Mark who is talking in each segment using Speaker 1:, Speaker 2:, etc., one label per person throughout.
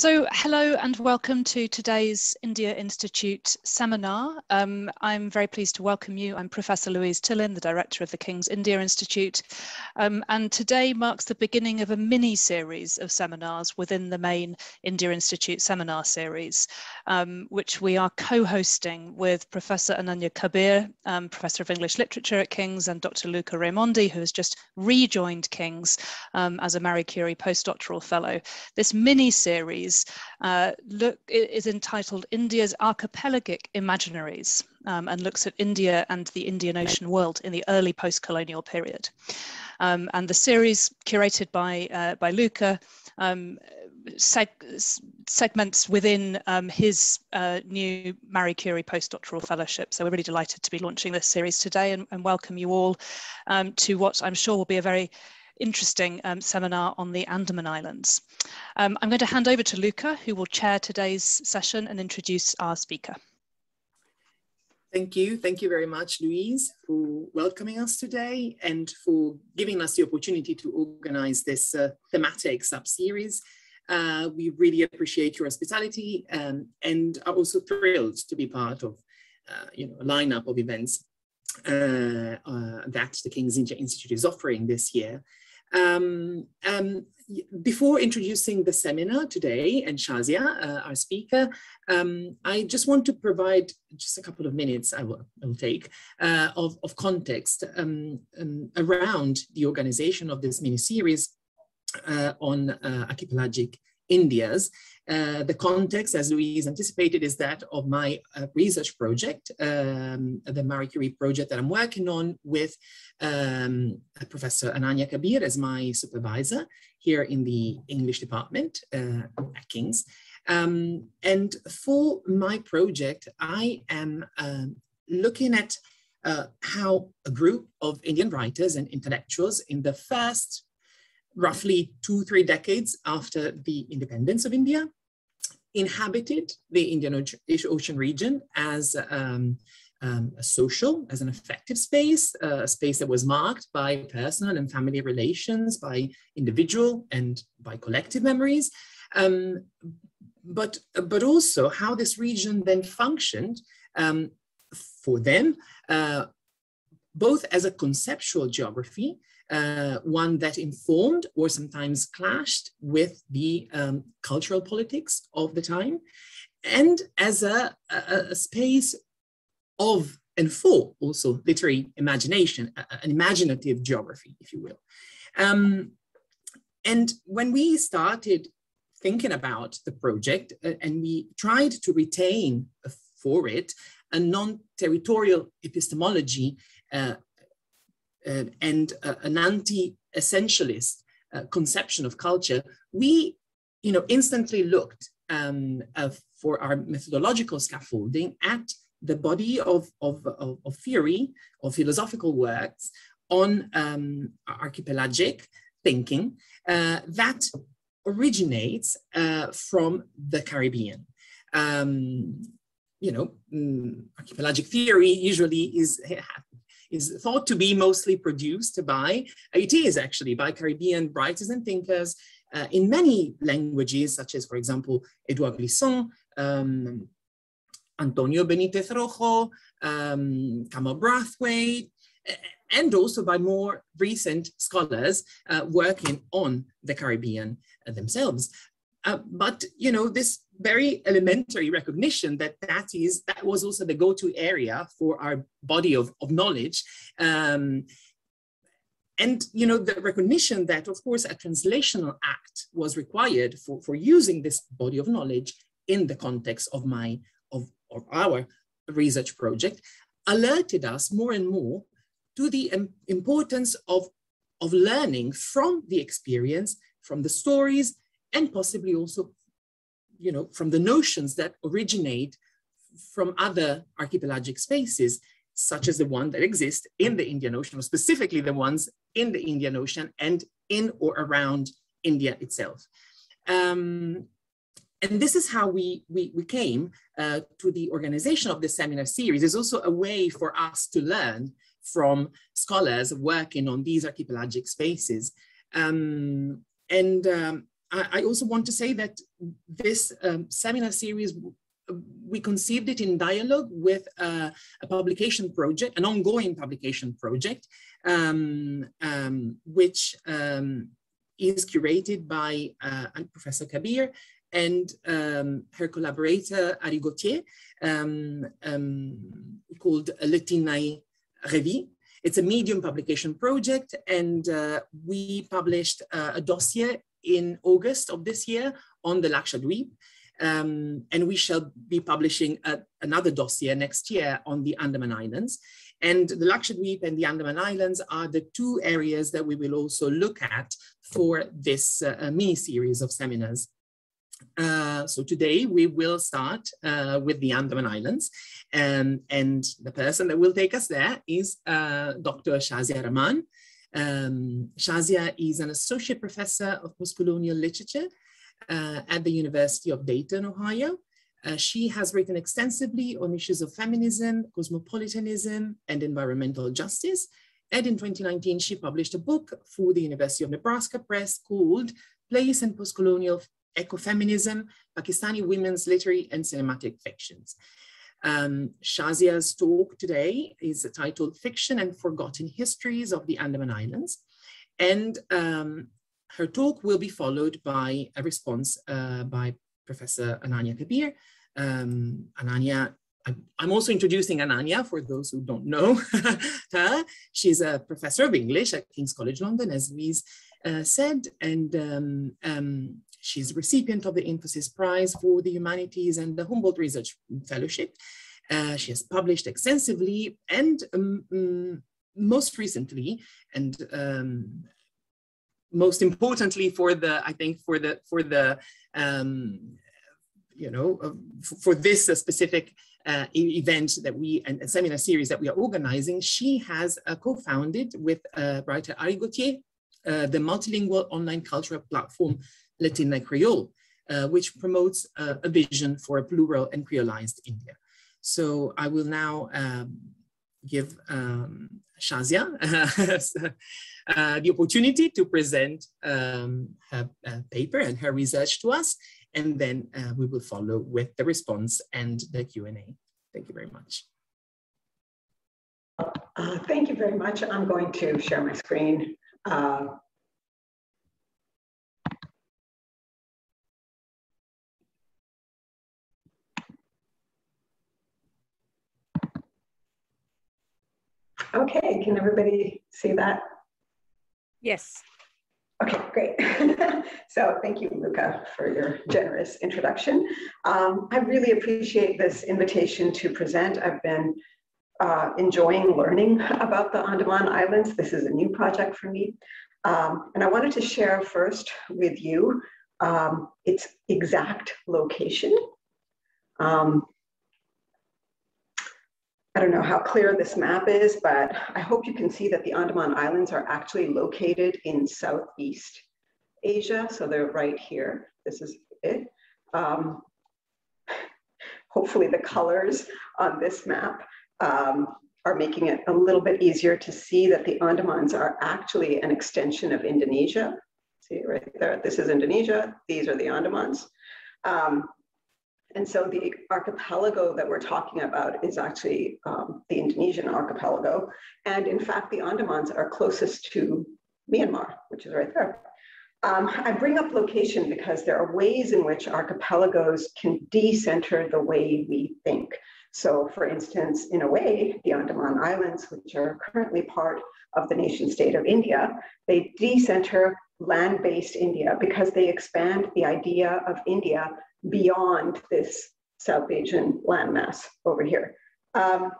Speaker 1: So hello and welcome to today's India Institute seminar. Um, I'm very pleased to welcome you. I'm Professor Louise Tillin, the Director of the King's India Institute. Um, and today marks the beginning of a mini series of seminars within the main India Institute seminar series, um, which we are co-hosting with Professor Ananya Kabir, um, Professor of English Literature at King's and Dr. Luca Raimondi, who has just rejoined King's um, as a Marie Curie postdoctoral fellow. This mini series series uh, look, is entitled India's Archipelagic Imaginaries um, and looks at India and the Indian Ocean world in the early post-colonial period. Um, and the series curated by, uh, by Luca um, seg segments within um, his uh, new Marie Curie postdoctoral fellowship. So we're really delighted to be launching this series today and, and welcome you all um, to what I'm sure will be a very interesting um, seminar on the Andaman Islands. Um, I'm going to hand over to Luca, who will chair today's session and introduce our speaker.
Speaker 2: Thank you. Thank you very much, Louise, for welcoming us today and for giving us the opportunity to organize this uh, thematic sub-series. Uh, we really appreciate your hospitality um, and are also thrilled to be part of uh, you know, a lineup of events uh, uh, that the King's Institute is offering this year. Um, um, before introducing the seminar today and Shazia, uh, our speaker, um, I just want to provide just a couple of minutes, I will, I will take, uh, of, of context um, um, around the organization of this mini-series uh, on uh, archipelagic Indias. Uh, the context, as Louise anticipated, is that of my uh, research project, um, the Marie Curie project that I'm working on with um, Professor Ananya Kabir as my supervisor here in the English department uh, at King's. Um, and for my project, I am um, looking at uh, how a group of Indian writers and intellectuals in the first roughly two, three decades after the independence of India inhabited the Indian Ocean region as um, um, a social, as an affective space, uh, a space that was marked by personal and family relations, by individual and by collective memories, um, but, but also how this region then functioned um, for them, uh, both as a conceptual geography uh, one that informed or sometimes clashed with the um, cultural politics of the time, and as a, a, a space of and for also literary imagination, an imaginative geography, if you will. Um, and when we started thinking about the project uh, and we tried to retain for it a non-territorial epistemology uh, uh, and uh, an anti-essentialist uh, conception of culture, we you know, instantly looked um, for our methodological scaffolding at the body of, of, of, of theory, of philosophical works on um, archipelagic thinking uh, that originates uh, from the Caribbean. Um, you know, mm, archipelagic theory usually is is thought to be mostly produced by, it is actually by Caribbean writers and thinkers uh, in many languages, such as, for example, Edouard Glissant, um, Antonio Benitez Rojo, um, Kamau Brathwaite, and also by more recent scholars uh, working on the Caribbean uh, themselves. Uh, but you know this very elementary recognition that that is that was also the go-to area for our body of, of knowledge. Um, and you know the recognition that of course a translational act was required for, for using this body of knowledge in the context of my of, of our research project alerted us more and more to the importance of of learning from the experience from the stories and possibly also you know, from the notions that originate from other archipelagic spaces, such as the one that exists in the Indian Ocean, or specifically the ones in the Indian Ocean and in or around India itself. Um, and this is how we, we, we came uh, to the organization of the seminar series. It's also a way for us to learn from scholars working on these archipelagic spaces. Um, and um, I, I, also want to say that this um, seminar series we conceived it in dialogue with uh, a publication project, an ongoing publication project, um, um, which um, is curated by uh, Professor Kabir and um, her collaborator Ari Gautier, um, um, called Letinae Revi. It's a medium publication project, and uh, we published uh, a dossier in August of this year on the Lakshadweep. Um, and we shall be publishing a, another dossier next year on the Andaman Islands. And the Lakshadweep and the Andaman Islands are the two areas that we will also look at for this uh, mini series of seminars. Uh, so today we will start uh, with the Andaman Islands um, and the person that will take us there is uh, Dr. Shazia Rahman. Um, Shazia is an associate professor of postcolonial literature uh, at the University of Dayton, Ohio. Uh, she has written extensively on issues of feminism, cosmopolitanism, and environmental justice. And in 2019, she published a book for the University of Nebraska Press called Place and Postcolonial Ecofeminism, Pakistani Women's Literary and Cinematic Fictions. Um, Shazia's talk today is titled Fiction and Forgotten Histories of the Andaman Islands. And um, her talk will be followed by a response uh, by Professor Ananya Kabir. Um, Ananya, I'm, also introducing Ananya for those who don't know her. She's a professor of English at King's College London, as Louise uh, said, and um, um, she's recipient of the Infosys Prize for the Humanities and the Humboldt Research Fellowship. Uh, she has published extensively and um, um, most recently, and um, most importantly for the, I think for the, for the, um, you know, uh, for this uh, specific uh, event that we, and a seminar series that we are organizing, she has uh, co-founded with uh, writer Ari Gautier, uh, the multilingual online cultural platform Latina Creole, which promotes a vision for a plural and creolized India. So I will now um, give um, Shazia uh, the opportunity to present um, her uh, paper and her research to us, and then uh, we will follow with the response and the Q&A. Thank you very much.
Speaker 3: Uh, thank you very much. I'm going to share my screen. Okay, can everybody see that?
Speaker 1: Yes.
Speaker 3: Okay, great. so thank you, Luca, for your generous introduction. Um, I really appreciate this invitation to present. I've been uh, enjoying learning about the Andaman Islands. This is a new project for me. Um, and I wanted to share first with you um, its exact location. Um, I don't know how clear this map is, but I hope you can see that the Andaman Islands are actually located in Southeast Asia. So they're right here. This is it. Um, hopefully the colors on this map um, are making it a little bit easier to see that the Andamans are actually an extension of Indonesia. See right there, this is Indonesia, these are the Andamans. Um, and so the archipelago that we're talking about is actually um, the Indonesian archipelago. And in fact, the Andamans are closest to Myanmar, which is right there. Um, I bring up location because there are ways in which archipelagos can decenter the way we think. So for instance, in a way, the Andaman Islands, which are currently part of the nation state of India, they decenter land-based India because they expand the idea of India beyond this South Asian landmass over here. Um,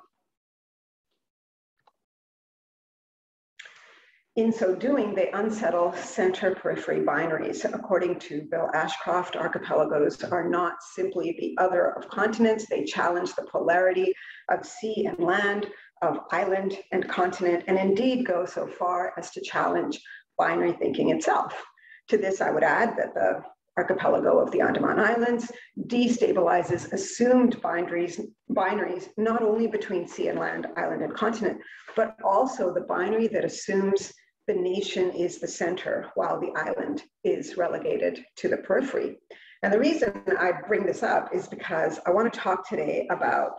Speaker 3: in so doing, they unsettle center periphery binaries. According to Bill Ashcroft, archipelagos are not simply the other of continents. They challenge the polarity of sea and land, of island and continent, and indeed go so far as to challenge binary thinking itself. To this, I would add that the archipelago of the Andaman Islands destabilizes assumed binaries, binaries not only between sea and land, island and continent, but also the binary that assumes the nation is the center while the island is relegated to the periphery. And the reason I bring this up is because I want to talk today about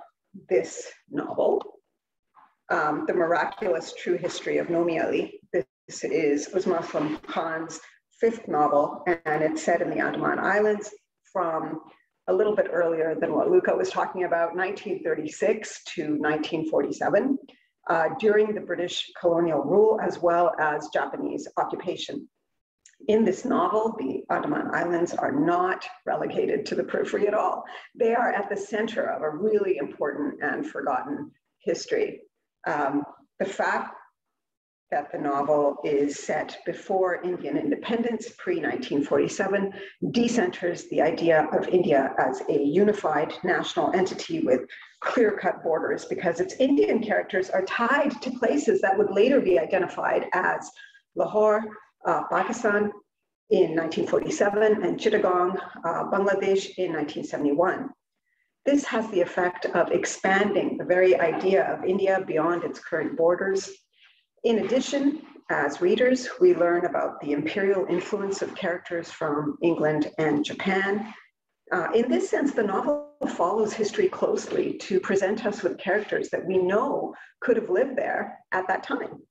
Speaker 3: this novel, um, The Miraculous True History of Nomi Ali. This is Uzma Khan's fifth novel, and it's set in the Andaman Islands from a little bit earlier than what Luca was talking about, 1936 to 1947, uh, during the British colonial rule as well as Japanese occupation. In this novel, the Andaman Islands are not relegated to the periphery at all. They are at the center of a really important and forgotten history. Um, the fact that the novel is set before Indian independence, pre 1947, decenters the idea of India as a unified national entity with clear cut borders because its Indian characters are tied to places that would later be identified as Lahore, uh, Pakistan in 1947, and Chittagong, uh, Bangladesh in 1971. This has the effect of expanding the very idea of India beyond its current borders in addition, as readers, we learn about the imperial influence of characters from England and Japan. Uh, in this sense, the novel follows history closely to present us with characters that we know could have lived there at that time.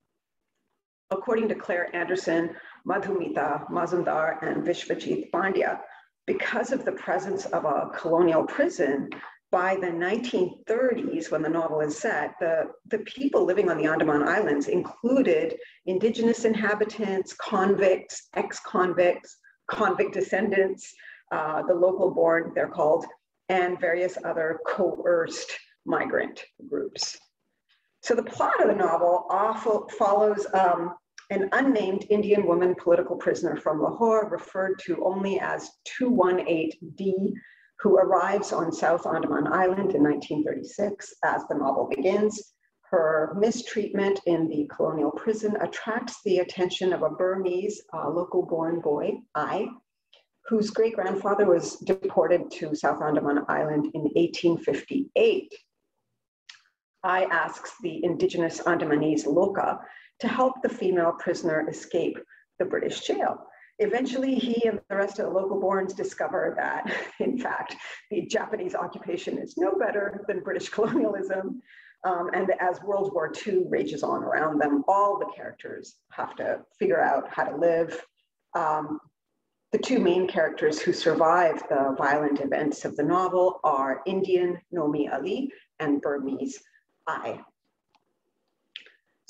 Speaker 3: According to Clare Anderson, Madhumita Mazumdar, and Vishvajit Pandya, because of the presence of a colonial prison, by the 1930s, when the novel is set, the, the people living on the Andaman Islands included indigenous inhabitants, convicts, ex-convicts, convict descendants, uh, the local born, they're called, and various other coerced migrant groups. So the plot of the novel awful, follows um, an unnamed Indian woman political prisoner from Lahore, referred to only as 218D, who arrives on South Andaman Island in 1936 as the novel begins. Her mistreatment in the colonial prison attracts the attention of a Burmese uh, local born boy, I, whose great grandfather was deported to South Andaman Island in 1858. I asks the indigenous Andamanese Loka to help the female prisoner escape the British jail. Eventually, he and the rest of the local borns discover that, in fact, the Japanese occupation is no better than British colonialism. Um, and as World War II rages on around them, all the characters have to figure out how to live. Um, the two main characters who survive the violent events of the novel are Indian Nomi Ali and Burmese I.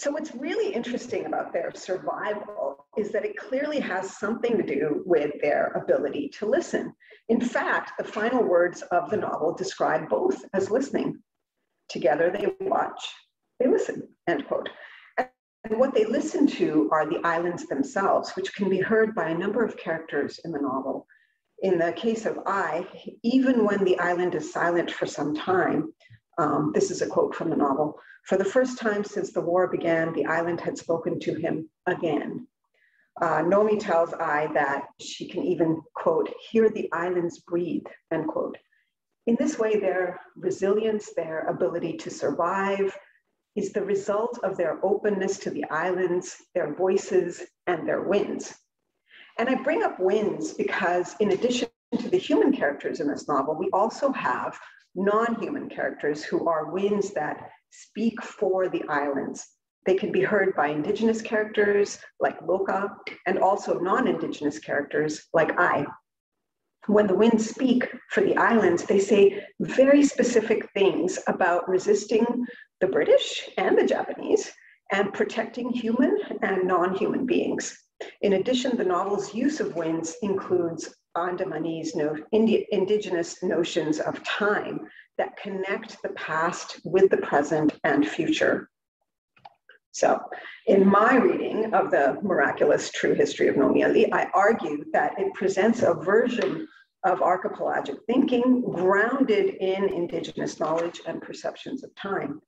Speaker 3: So what's really interesting about their survival is that it clearly has something to do with their ability to listen. In fact, the final words of the novel describe both as listening. Together they watch, they listen, end quote. And what they listen to are the islands themselves, which can be heard by a number of characters in the novel. In the case of I, even when the island is silent for some time, um, this is a quote from the novel. For the first time since the war began, the island had spoken to him again. Uh, Nomi tells I that she can even, quote, hear the islands breathe, end quote. In this way, their resilience, their ability to survive, is the result of their openness to the islands, their voices, and their winds. And I bring up winds because, in addition to the human characters in this novel, we also have non-human characters who are winds that speak for the islands. They can be heard by indigenous characters like Loka and also non-indigenous characters like I. When the winds speak for the islands, they say very specific things about resisting the British and the Japanese and protecting human and non-human beings. In addition, the novel's use of winds includes Andamanese no, Indi indigenous notions of time that connect the past with the present and future. So, in my reading of the miraculous true history of Nomi Ali, I argue that it presents a version of archipelagic thinking grounded in indigenous knowledge and perceptions of time.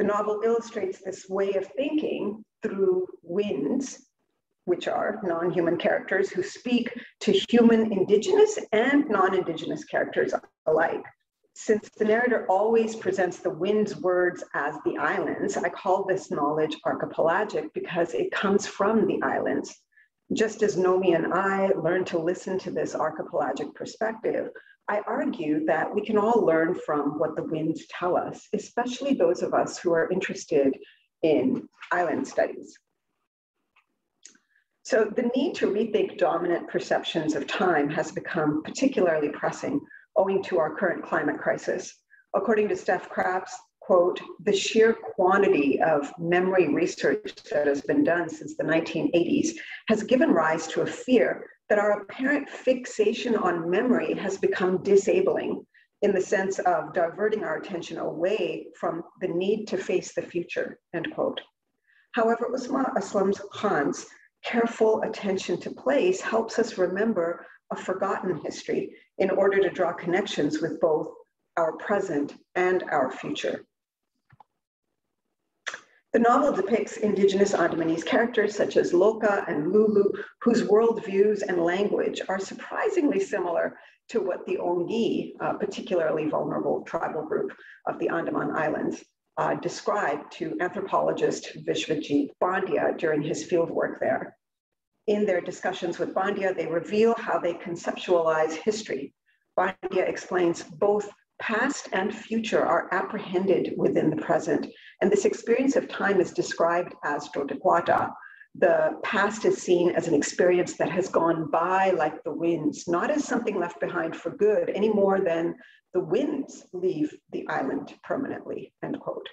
Speaker 3: The novel illustrates this way of thinking through winds which are non-human characters who speak to human indigenous and non-indigenous characters alike. Since the narrator always presents the wind's words as the islands, I call this knowledge archipelagic because it comes from the islands. Just as Nomi and I learned to listen to this archipelagic perspective, I argue that we can all learn from what the winds tell us, especially those of us who are interested in island studies. So the need to rethink dominant perceptions of time has become particularly pressing owing to our current climate crisis. According to Stef Craps, quote, the sheer quantity of memory research that has been done since the 1980s has given rise to a fear that our apparent fixation on memory has become disabling in the sense of diverting our attention away from the need to face the future, end quote. However, Uzma Aslam Khan's careful attention to place helps us remember a forgotten history in order to draw connections with both our present and our future. The novel depicts indigenous Andamanese characters such as Loka and Lulu, whose worldviews and language are surprisingly similar to what the Onge, a particularly vulnerable tribal group of the Andaman Islands, uh, described to anthropologist Vishwajit Pandya during his fieldwork there. In their discussions with Pandya, they reveal how they conceptualize history. Pandya explains both past and future are apprehended within the present, and this experience of time is described as Dotequata, the past is seen as an experience that has gone by like the winds, not as something left behind for good, any more than the winds leave the island permanently, end quote.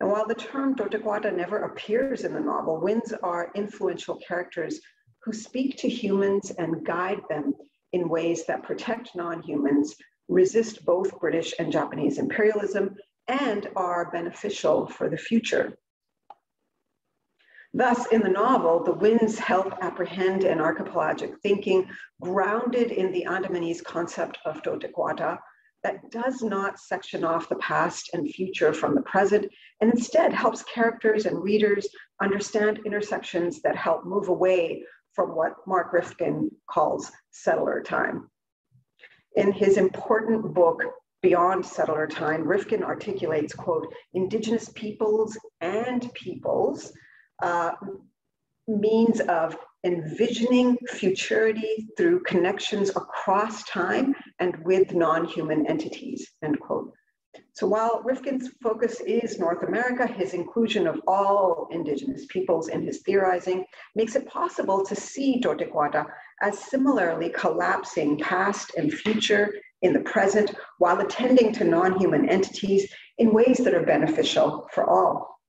Speaker 3: And while the term Dotequata never appears in the novel, winds are influential characters who speak to humans and guide them in ways that protect non-humans, resist both British and Japanese imperialism, and are beneficial for the future. Thus, in the novel, the winds help apprehend an archipelagic thinking grounded in the Andamanese concept of Dotequata that does not section off the past and future from the present, and instead helps characters and readers understand intersections that help move away from what Mark Rifkin calls settler time. In his important book, Beyond Settler Time, Rifkin articulates, quote, indigenous peoples and peoples uh, means of envisioning futurity through connections across time and with non-human entities, end quote. So while Rifkin's focus is North America, his inclusion of all indigenous peoples in his theorizing makes it possible to see Dotequata as similarly collapsing past and future in the present while attending to non-human entities in ways that are beneficial for all.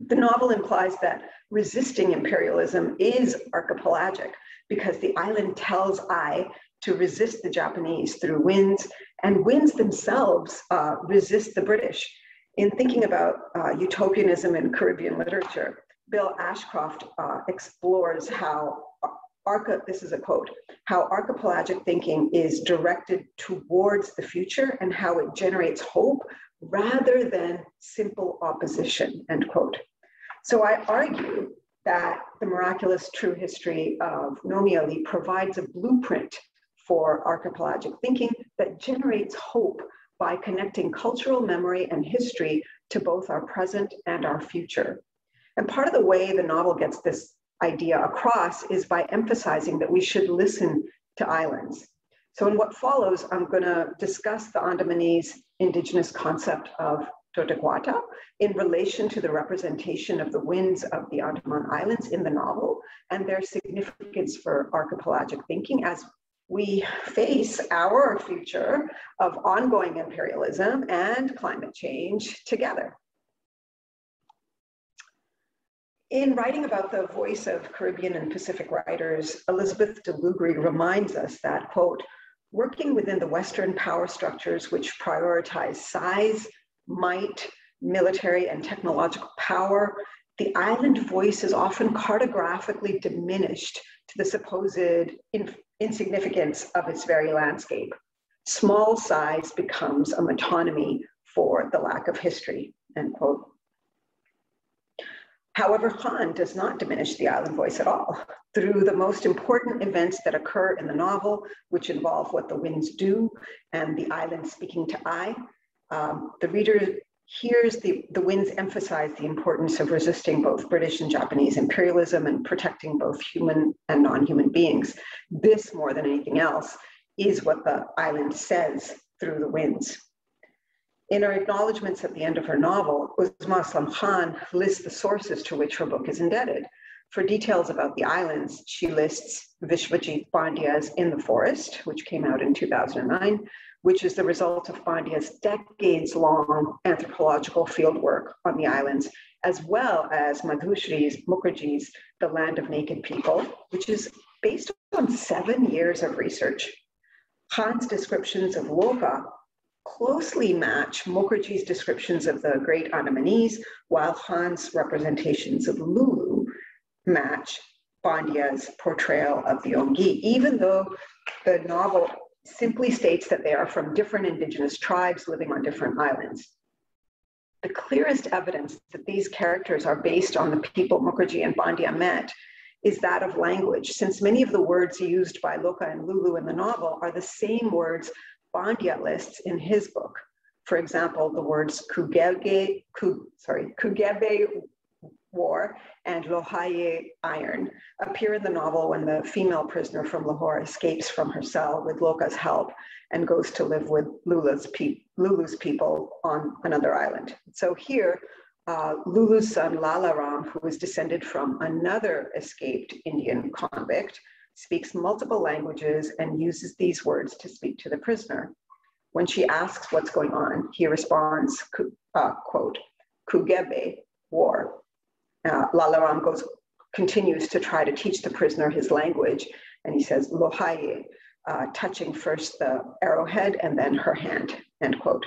Speaker 3: The novel implies that resisting imperialism is archipelagic because the island tells I to resist the Japanese through winds, and winds themselves uh, resist the British. In thinking about uh, utopianism in Caribbean literature, Bill Ashcroft uh, explores how arca, this is a quote, how archipelagic thinking is directed towards the future and how it generates hope rather than simple opposition, end quote. So I argue that the miraculous true history of Nomi Ali provides a blueprint for archipelagic thinking that generates hope by connecting cultural memory and history to both our present and our future. And part of the way the novel gets this idea across is by emphasizing that we should listen to islands. So in what follows, I'm gonna discuss the Andamanese indigenous concept of Dotequata in relation to the representation of the winds of the Andaman Islands in the novel and their significance for archipelagic thinking as we face our future of ongoing imperialism and climate change together. In writing about the voice of Caribbean and Pacific writers, Elizabeth DeLoughrey reminds us that, quote, working within the Western power structures which prioritize size, might, military and technological power, the island voice is often cartographically diminished to the supposed in insignificance of its very landscape. Small size becomes a metonymy for the lack of history, end quote. However, Khan does not diminish the island voice at all. Through the most important events that occur in the novel, which involve what the winds do and the island speaking to I, um, the reader hears the, the winds emphasize the importance of resisting both British and Japanese imperialism and protecting both human and non-human beings. This, more than anything else, is what the island says through the winds. In her acknowledgments at the end of her novel, Uzma Aslam Khan lists the sources to which her book is indebted. For details about the islands, she lists Vishwajit Pandya's In the Forest, which came out in 2009, which is the result of Pandya's decades long anthropological fieldwork on the islands, as well as Madhusree's Mukherjee's The Land of Naked People, which is based on seven years of research. Khan's descriptions of Loka closely match Mukherjee's descriptions of the great Andamanese, while Khan's representations of Lulu match Pandya's portrayal of the Onge, even though the novel simply states that they are from different indigenous tribes living on different islands. The clearest evidence that these characters are based on the people Mukherjee and Pandya met is that of language, since many of the words used by Loka and Lulu in the novel are the same words Pandya lists in his book. For example, the words Kugebe, Kug, sorry, Kugebe War and Lohaye Iron appear in the novel when the female prisoner from Lahore escapes from her cell with Loka's help and goes to live with Lulu's, pe Lulu's people on another island. So here, uh, Lulu's son Lalaram, who is descended from another escaped Indian convict, speaks multiple languages and uses these words to speak to the prisoner. When she asks what's going on, he responds, uh, quote, Kugebe, war. Uh, Lalaram goes, continues to try to teach the prisoner his language, and he says, Lohaye, uh, touching first the arrowhead and then her hand, end quote.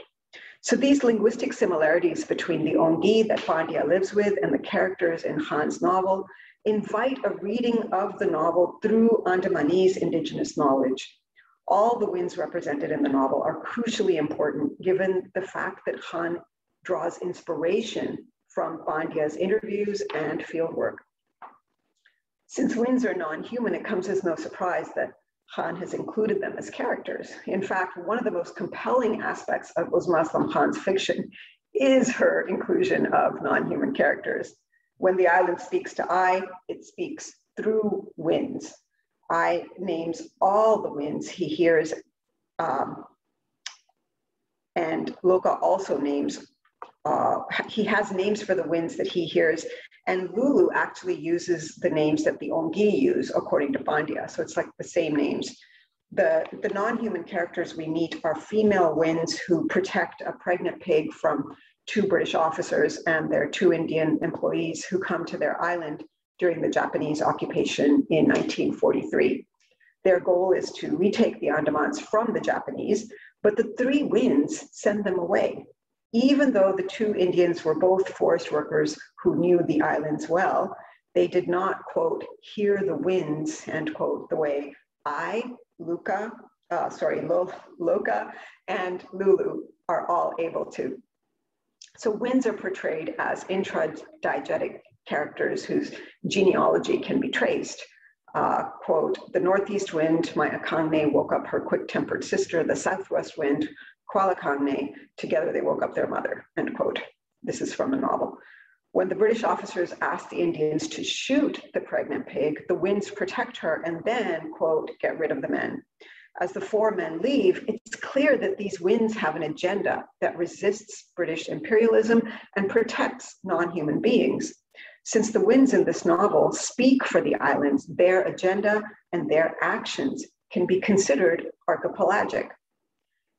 Speaker 3: So these linguistic similarities between the Onge that Pandya lives with and the characters in Khan's novel invite a reading of the novel through Andamanese indigenous knowledge. All the winds represented in the novel are crucially important given the fact that Khan draws inspiration from Pandya's interviews and fieldwork. Since winds are non-human, it comes as no surprise that Khan has included them as characters. In fact, one of the most compelling aspects of Uzma Aslam Khan's fiction is her inclusion of non-human characters. When the island speaks to I, it speaks through winds. I names all the winds he hears, um, and Loka also names, uh, he has names for the winds that he hears, and Lulu actually uses the names that the Onge use according to Pandya, so it's like the same names. The, the non-human characters we meet are female winds who protect a pregnant pig from two British officers and their two Indian employees who come to their island during the Japanese occupation in 1943. Their goal is to retake the Andamans from the Japanese, but the three winds send them away. Even though the two Indians were both forest workers who knew the islands well, they did not, quote, hear the winds, end quote, the way I, Luca, uh, sorry, Loka, and Lulu are all able to. So winds are portrayed as intradiegetic characters whose genealogy can be traced. Uh, quote, the northeast wind, my Akangne, woke up her quick-tempered sister, the southwest wind, Kwalakangne, together they woke up their mother, end quote. This is from a novel. When the British officers asked the Indians to shoot the pregnant pig, the winds protect her and then, quote, get rid of the men as the four men leave, it's clear that these winds have an agenda that resists British imperialism and protects non human beings. Since the winds in this novel speak for the islands, their agenda and their actions can be considered archipelagic.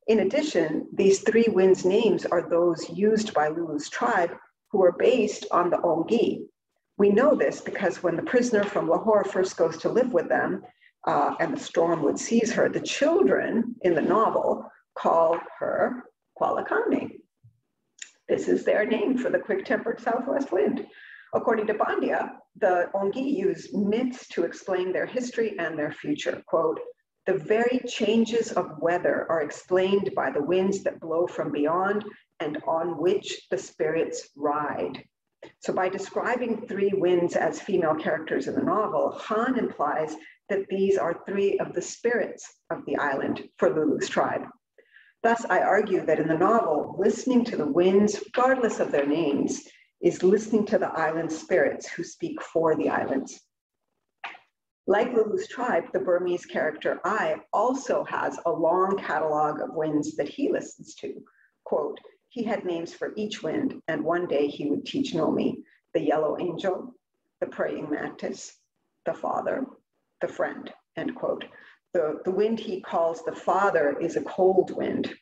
Speaker 3: In addition, these three winds names are those used by Lulu's tribe who are based on the Onge. We know this because when the prisoner from Lahore first goes to live with them, uh, and the storm would seize her, the children in the novel call her Kwalakani. This is their name for the quick-tempered southwest wind. According to Pandya, the Onge use myths to explain their history and their future. Quote, the very changes of weather are explained by the winds that blow from beyond and on which the spirits ride. So by describing three winds as female characters in the novel, Khan implies that these are three of the spirits of the island for Lulu's tribe. Thus, I argue that in the novel, listening to the winds, regardless of their names, is listening to the island spirits who speak for the islands. Like Lulu's tribe, the Burmese character I also has a long catalog of winds that he listens to. Quote, he had names for each wind, and one day he would teach Nomi the yellow angel, the praying mantis, the father, the friend, end quote. The, the wind he calls the father is a cold wind.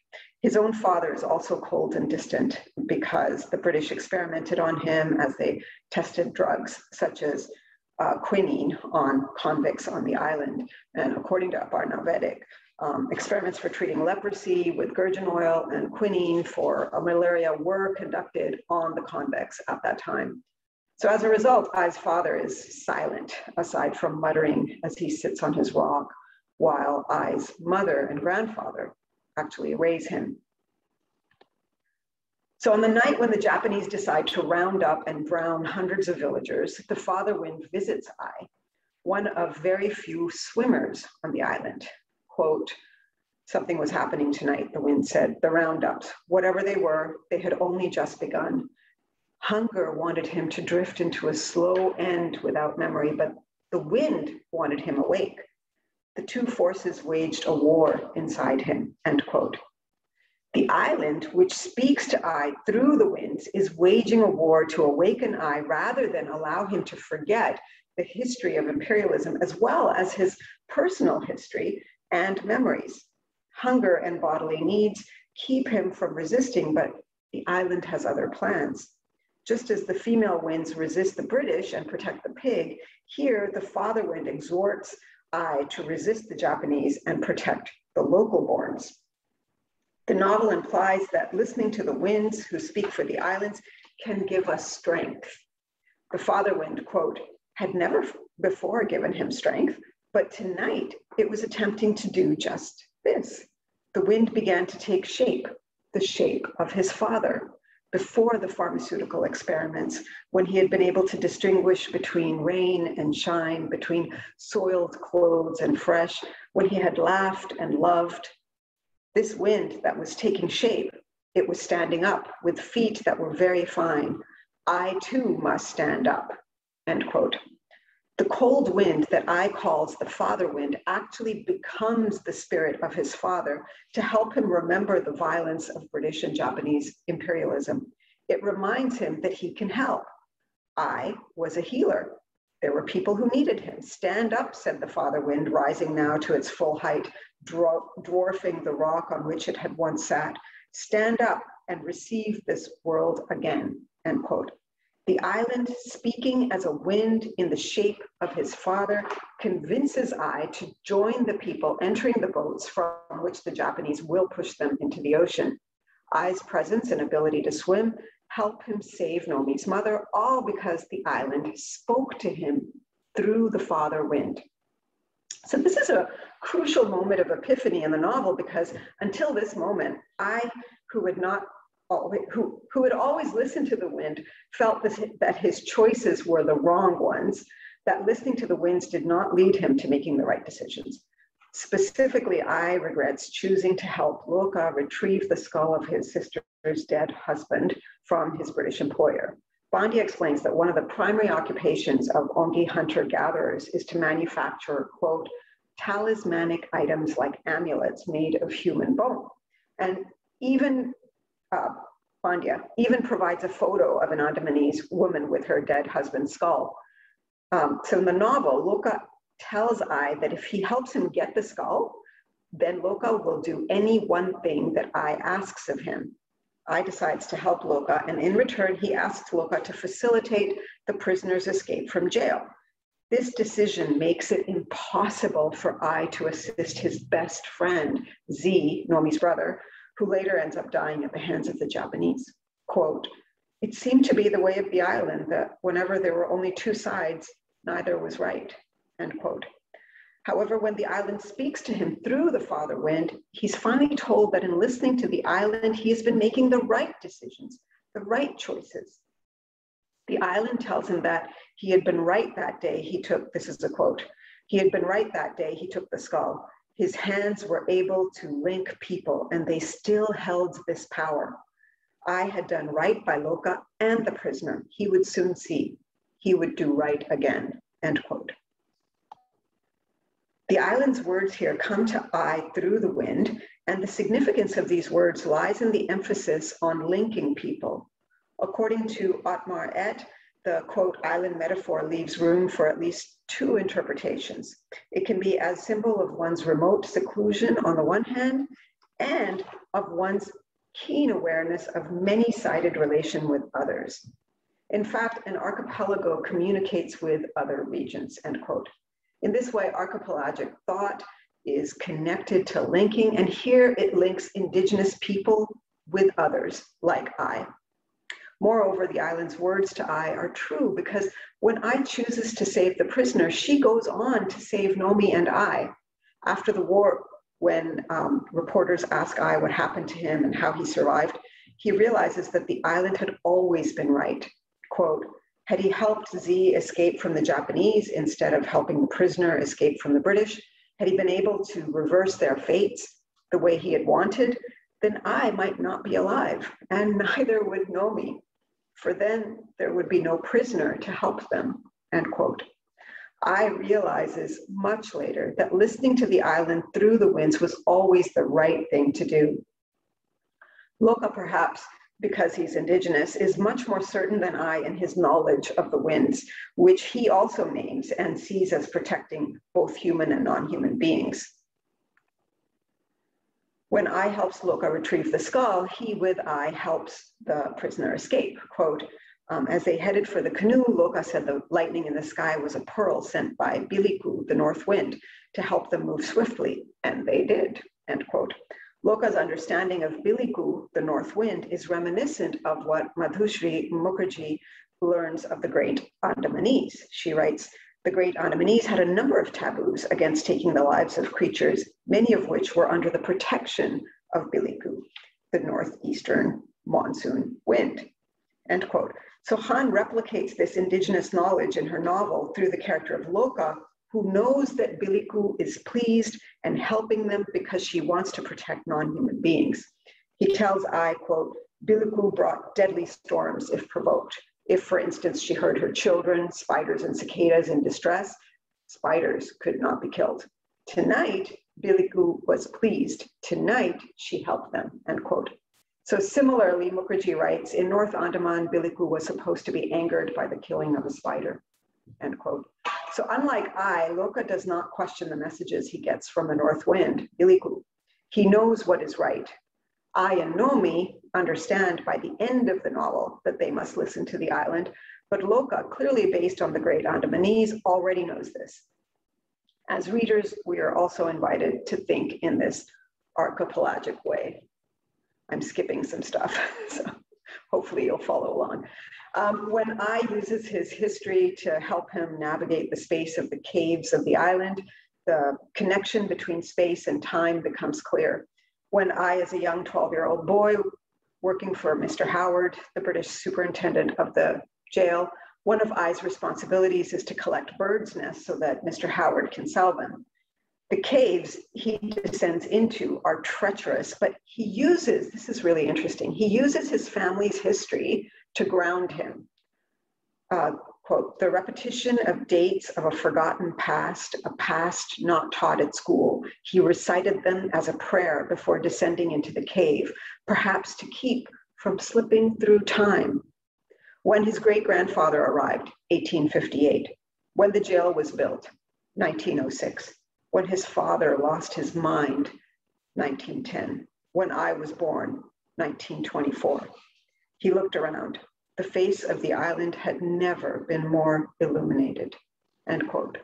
Speaker 3: His own father is also cold and distant because the British experimented on him as they tested drugs such as uh, quinine on convicts on the island. And according to Aparna Vaidik, um, experiments for treating leprosy with gurjun oil and quinine for malaria were conducted on the convicts at that time. So as a result, Ai's father is silent, aside from muttering as he sits on his rock, while Ai's mother and grandfather actually raise him. So on the night when the Japanese decide to round up and drown hundreds of villagers, the father wind visits Ai, one of very few swimmers on the island. Quote, something was happening tonight, the wind said, the roundups, whatever they were, they had only just begun. Hunger wanted him to drift into a slow end without memory, but the wind wanted him awake. The two forces waged a war inside him, end quote. The island, which speaks to Ai through the winds, is waging a war to awaken Ai rather than allow him to forget the history of imperialism as well as his personal history and memories. Hunger and bodily needs keep him from resisting, but the island has other plans. Just as the female winds resist the British and protect the pig, here the father wind exhorts Ai to resist the Japanese and protect the local borns. The novel implies that listening to the winds who speak for the islands can give us strength. The father wind, quote, had never before given him strength, but tonight it was attempting to do just this. The wind began to take shape, the shape of his father, before the pharmaceutical experiments, when he had been able to distinguish between rain and shine, between soiled clothes and fresh, when he had laughed and loved, this wind that was taking shape, it was standing up with feet that were very fine. I too must stand up, end quote. The cold wind that I calls the father wind actually becomes the spirit of his father to help him remember the violence of British and Japanese imperialism. It reminds him that he can help. I was a healer. There were people who needed him. Stand up, said the father wind, rising now to its full height, dwarfing the rock on which it had once sat. Stand up and receive this world again, end quote. The island, speaking as a wind in the shape of his father, convinces Ai to join the people entering the boats from which the Japanese will push them into the ocean. Ai's presence and ability to swim help him save Nomi's mother, all because the island spoke to him through the father wind. So this is a crucial moment of epiphany in the novel because until this moment, I, who had not who, who had always listened to the wind, felt this, that his choices were the wrong ones, that listening to the winds did not lead him to making the right decisions. Specifically, I regrets choosing to help Loka retrieve the skull of his sister's dead husband from his British employer. Pandya explains that one of the primary occupations of Onge hunter-gatherers is to manufacture, quote, talismanic items like amulets made of human bone. And even uh, even provides a photo of an Andamanese woman with her dead husband's skull. Um, so in the novel, Loka tells Ai that if he helps him get the skull, then Loka will do any one thing that Ai asks of him. Ai decides to help Loka, and in return, he asks Loka to facilitate the prisoner's escape from jail. This decision makes it impossible for I to assist his best friend, Z, Nomi's brother, who later ends up dying at the hands of the Japanese. Quote, it seemed to be the way of the island that whenever there were only two sides, neither was right, end quote. However, when the island speaks to him through the father wind, he's finally told that in listening to the island, he has been making the right decisions, the right choices. The island tells him that he had been right that day. He took, this is a quote, he had been right that day. He took the skull. His hands were able to link people and they still held this power. I had done right by Loka and the prisoner. He would soon see. He would do right again, end quote. The island's words here come to I through the wind, and the significance of these words lies in the emphasis on linking people. According to Ottmar Ette, the quote island metaphor leaves room for at least two interpretations. It can be as symbol of one's remote seclusion on the one hand, and of one's keen awareness of many-sided relation with others. In fact, an archipelago communicates with other regions, end quote. In this way, archipelagic thought is connected to linking, and here it links indigenous people with others, like I. Moreover, the island's words to I are true because when I chooses to save the prisoner, she goes on to save Nomi and I. After the war, when um, reporters ask I what happened to him and how he survived, he realizes that the island had always been right. Quote, had he helped Z escape from the Japanese instead of helping the prisoner escape from the British, had he been able to reverse their fates the way he had wanted, then I might not be alive, and neither would Nomi, for then there would be no prisoner to help them, end quote. I realizes much later that listening to the island through the winds was always the right thing to do. Loka perhaps because he's indigenous, is much more certain than I in his knowledge of the winds, which he also names and sees as protecting both human and non-human beings. When I helps Loka retrieve the skull, he with I helps the prisoner escape. Quote, um, as they headed for the canoe, Loka said the lightning in the sky was a pearl sent by Biliku, the north wind, to help them move swiftly, and they did, end quote. Loka's understanding of Biliku, the north wind, is reminiscent of what Madhusree Mukherjee learns of the great Andamanese. She writes, the great Andamanese had a number of taboos against taking the lives of creatures, many of which were under the protection of Biliku, the northeastern monsoon wind. End quote. So Khan replicates this indigenous knowledge in her novel through the character of Loka, who knows that Biliku is pleased and helping them because she wants to protect non-human beings. He tells I, quote, Biliku brought deadly storms if provoked. If, for instance, she heard her children, spiders and cicadas in distress, spiders could not be killed. Tonight, Biliku was pleased. Tonight, she helped them, end quote. So similarly, Mukherjee writes, in North Andaman, Biliku was supposed to be angered by the killing of a spider, end quote. So unlike I, Loka does not question the messages he gets from the north wind, Biliku. He knows what is right. I and Nomi understand by the end of the novel that they must listen to the island, but Loka, clearly based on the great Andamanese, already knows this. As readers, we are also invited to think in this archipelagic way. I'm skipping some stuff, so hopefully you'll follow along. Um, when I uses his history to help him navigate the space of the caves of the island, the connection between space and time becomes clear. When I, as a young 12 year old boy, working for Mr. Howard, the British superintendent of the jail, one of I's responsibilities is to collect birds' nests so that Mr. Howard can sell them. The caves he descends into are treacherous, but he uses, this is really interesting, he uses his family's history to ground him. Uh, quote, the repetition of dates of a forgotten past, a past not taught at school. He recited them as a prayer before descending into the cave, perhaps to keep from slipping through time. When his great grandfather arrived, 1858, when the jail was built, 1906, when his father lost his mind, 1910, when I was born, 1924. He looked around. The face of the island had never been more illuminated, end quote.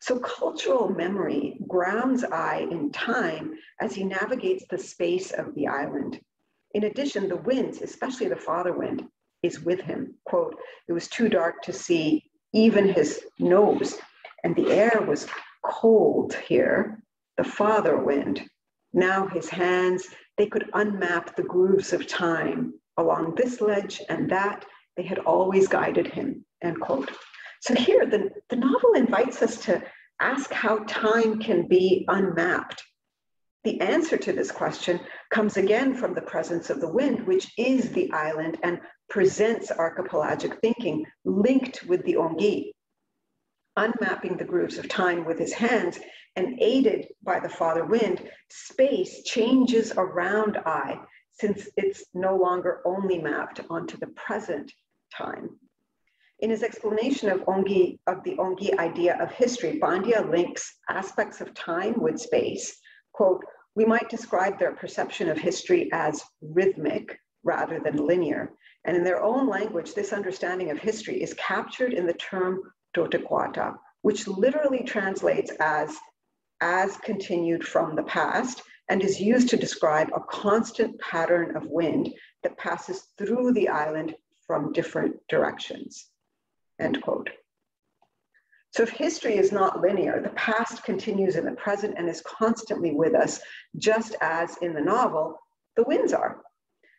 Speaker 3: So cultural memory grounds I in time as he navigates the space of the island. In addition, the winds, especially the father wind, is with him. Quote, it was too dark to see even his nose, and the air was cold here, the father wind. Now his hands, they could unmap the grooves of time along this ledge and that, They had always guided him, end quote. So here, the, the novel invites us to ask how time can be unmapped. The answer to this question comes again from the presence of the wind, which is the island and presents archipelagic thinking linked with the Onge. Unmapping the grooves of time with his hands and aided by the father wind, space changes around I since it's no longer only mapped onto the present time. In his explanation of, Onge, of the Onge idea of history, Pandya links aspects of time with space. Quote, we might describe their perception of history as rhythmic rather than linear. And in their own language, this understanding of history is captured in the term dotequata, which literally translates as as continued from the past and is used to describe a constant pattern of wind that passes through the island from different directions, end quote. So if history is not linear, the past continues in the present and is constantly with us, just as in the novel, the winds are.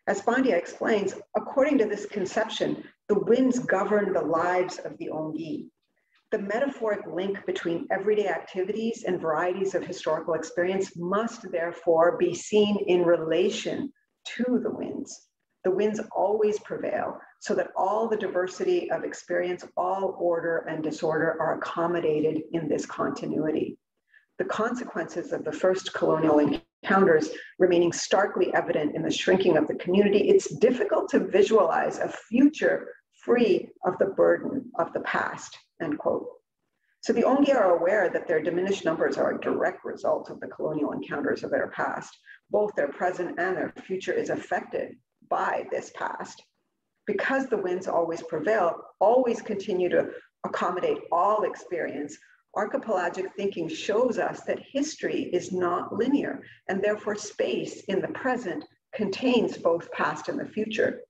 Speaker 3: As Pandya explains, according to this conception, the winds govern the lives of the Onge. The metaphoric link between everyday activities and varieties of historical experience must therefore be seen in relation to the winds. The winds always prevail so that all the diversity of experience, all order and disorder are accommodated in this continuity. The consequences of the first colonial encounters remaining starkly evident in the shrinking of the community, it's difficult to visualize a future free of the burden of the past end quote. So the Onge are aware that their diminished numbers are a direct result of the colonial encounters of their past. Both their present and their future is affected by this past. Because the winds always prevail, always continue to accommodate all experience, archipelagic thinking shows us that history is not linear, and therefore space in the present contains both past and the future.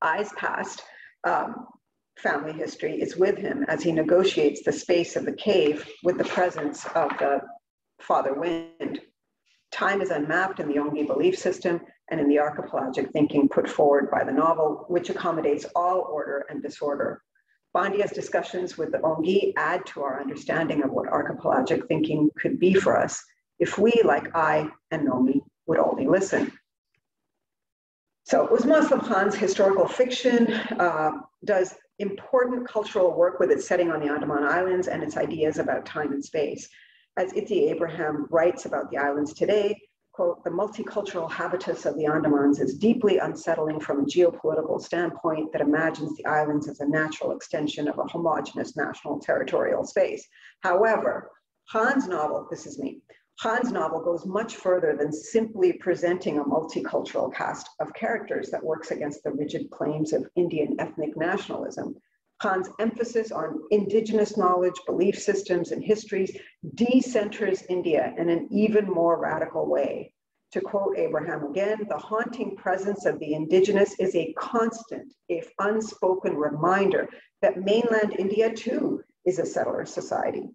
Speaker 3: I's past um, family history is with him as he negotiates the space of the cave with the presence of the father wind. Time is unmapped in the Onge belief system and in the archipelagic thinking put forward by the novel, which accommodates all order and disorder. Pandya's discussions with the Onge add to our understanding of what archipelagic thinking could be for us if we, like I and Nomi, would only listen. So Uzma Khan's historical fiction uh, does important cultural work with its setting on the Andaman Islands and its ideas about time and space. As Itty Abraham writes about the islands today, quote, the multicultural habitus of the Andamans is deeply unsettling from a geopolitical standpoint that imagines the islands as a natural extension of a homogenous national territorial space. However, Khan's novel, this is me, Khan's novel goes much further than simply presenting a multicultural cast of characters that works against the rigid claims of Indian ethnic nationalism. Khan's emphasis on indigenous knowledge, belief systems, and histories decenters India in an even more radical way. To quote Abraham again, the haunting presence of the indigenous is a constant, if unspoken reminder that mainland India too is a settler society.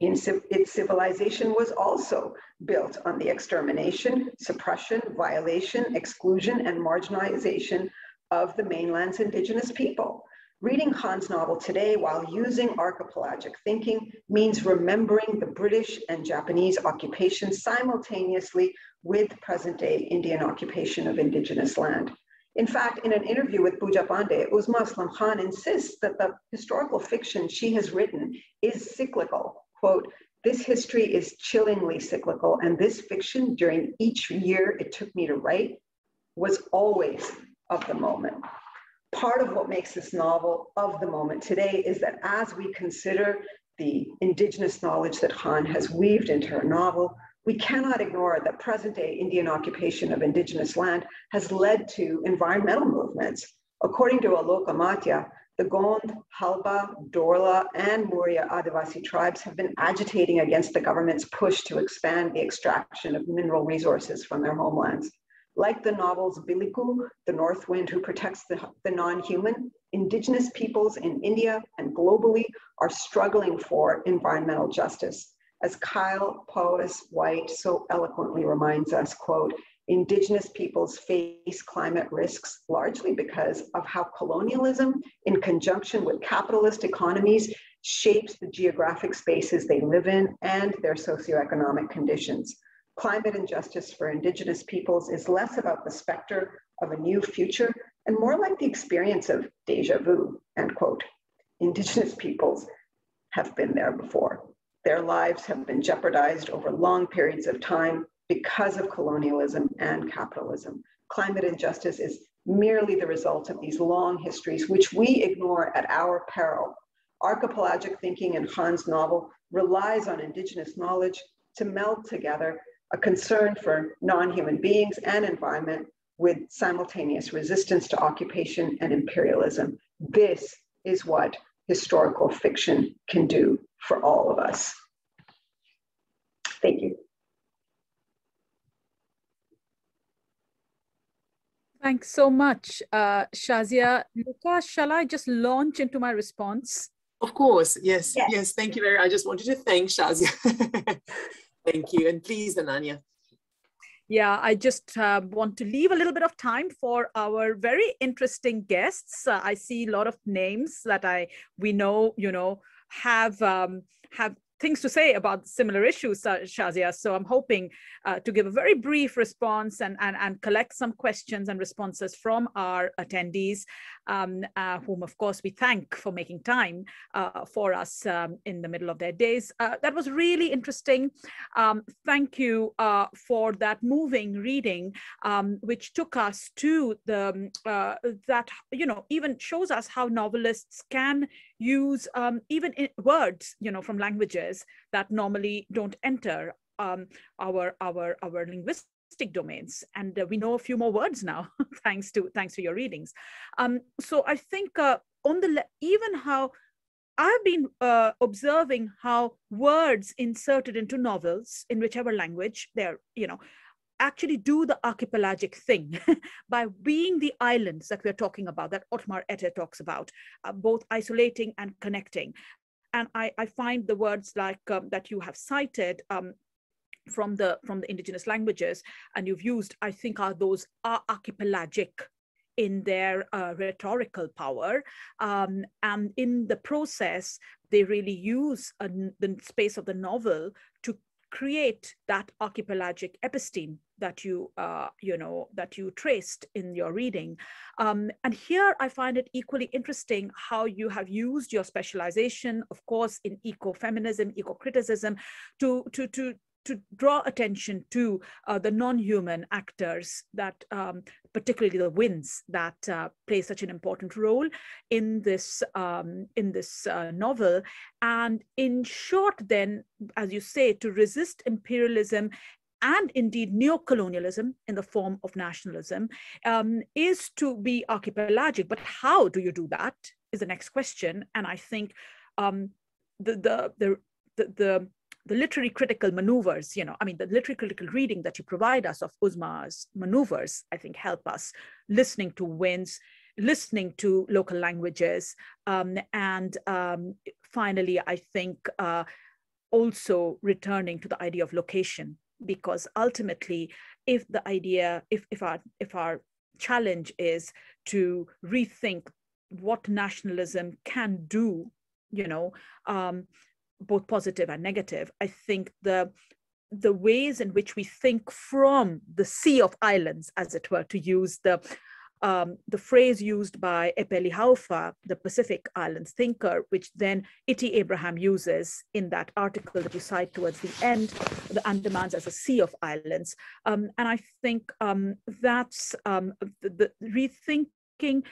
Speaker 3: In, its civilization was also built on the extermination, suppression, violation, exclusion, and marginalization of the mainland's indigenous people. Reading Khan's novel today while using archipelagic thinking means remembering the British and Japanese occupation simultaneously with present day Indian occupation of indigenous land. In fact, in an interview with Pooja Pandey, Uzma Aslam Khan insists that the historical fiction she has written is cyclical quote, this history is chillingly cyclical, and this fiction during each year it took me to write was always of the moment. Part of what makes this novel of the moment today is that as we consider the indigenous knowledge that Khan has weaved into her novel, we cannot ignore that present day Indian occupation of indigenous land has led to environmental movements. According to Aloka Amartya, the Gond, Halba, Dorla, and Muria Adivasi tribes have been agitating against the government's push to expand the extraction of mineral resources from their homelands. Like the novels Biliku, The North Wind Who Protects the, the Non-Human, indigenous peoples in India and globally are struggling for environmental justice. As Kyle Powys Whyte so eloquently reminds us, quote, Indigenous peoples face climate risks largely because of how colonialism, in conjunction with capitalist economies, shapes the geographic spaces they live in and their socioeconomic conditions. Climate injustice for Indigenous peoples is less about the specter of a new future and more like the experience of deja vu, end quote. Indigenous peoples have been there before. Their lives have been jeopardized over long periods of time because of colonialism and capitalism. Climate injustice is merely the result of these long histories, which we ignore at our peril. Archipelagic thinking in Khan's novel relies on Indigenous knowledge to meld together a concern for non-human beings and environment with simultaneous resistance to occupation and imperialism. This is what historical fiction can do for all of us. Thank you.
Speaker 4: Thanks so much, uh, Shazia. Luca, shall I just launch into my response?
Speaker 2: Of course, yes, yes. yes thank you very much. I just wanted to thank Shazia. thank you. And please, Ananya.
Speaker 4: Yeah, I just uh, want to leave a little bit of time for our very interesting guests. Uh, I see a lot of names that I we know, you know, have um, have things to say about similar issues, Shazia. So I'm hoping uh, to give a very brief response and, and, and collect some questions and responses from our attendees, um, uh, whom of course we thank for making time uh, for us um, in the middle of their days. Uh, that was really interesting. Um, thank you uh, for that moving reading, um, which took us to the, um, uh, that, you know, even shows us how novelists can use um, even words, you know, from languages that normally don't enter um, our, our, our linguistic domains and uh, we know a few more words now thanks to thanks to your readings um, so i think uh, on the even how i've been uh, observing how words inserted into novels in whichever language they're you know actually do the archipelagic thing by being the islands that we're talking about, that Ottmar Ette talks about, uh, both isolating and connecting. And I, I find the words like um, that you have cited um, from the from the indigenous languages and you've used, I think are those are archipelagic in their uh, rhetorical power. Um, and in the process, they really use a, the space of the novel to create that archipelagic episteme that you uh, you know that you traced in your reading. Um, and here i find it equally interesting how you have used your specialization of course in ecofeminism eco-criticism to to to to draw attention to uh, the non-human actors that um, particularly the winds that uh, play such an important role in this um, in this uh, novel. And in short then as you say to resist imperialism and indeed neocolonialism in the form of nationalism um, is to be archipelagic but how do you do that is the next question and i think um, the, the the the, the the literary critical maneuvers, you know, I mean, the literary critical reading that you provide us of Uzma's maneuvers, I think help us listening to winds, listening to local languages. Um, and um, finally, I think uh, also returning to the idea of location, because ultimately, if the idea, if, if, our, if our challenge is to rethink what nationalism can do, you know, um, both positive and negative. I think the the ways in which we think from the sea of islands, as it were, to use the um, the phrase used by Epeli Hau'ofa, the Pacific Islands thinker, which then Itty Abraham uses in that article that you cite towards the end, the Andamans as a sea of islands. Um, and I think um, that's um, the, the rethinking